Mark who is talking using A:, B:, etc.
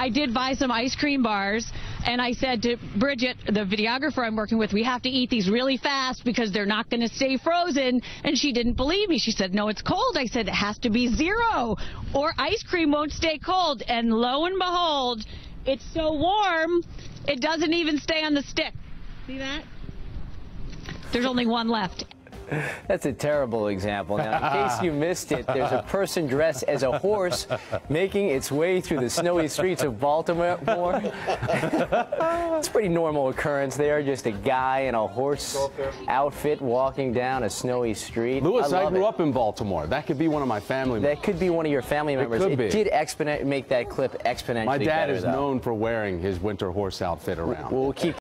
A: I did buy some ice cream bars, and I said to Bridget, the videographer I'm working with, we have to eat these really fast because they're not going to stay frozen. And she didn't believe me. She said, no, it's cold. I said, it has to be zero, or ice cream won't stay cold. And lo and behold, it's so warm, it doesn't even stay on the stick. See that? There's only one left.
B: That's a terrible example. Now, in case you missed it, there's a person dressed as a horse making its way through the snowy streets of Baltimore. it's a pretty normal occurrence there. Just a guy in a horse outfit walking down a snowy street.
C: Lewis, I,
B: love
C: grew
B: it.
C: up in Baltimore. That could be one of my family members.
B: That could be one of your family members.
C: could be.
B: did exponent make that clip exponentially
C: My dad
B: better,
C: is
B: though.
C: known for wearing his winter horse outfit around.
B: We'll keep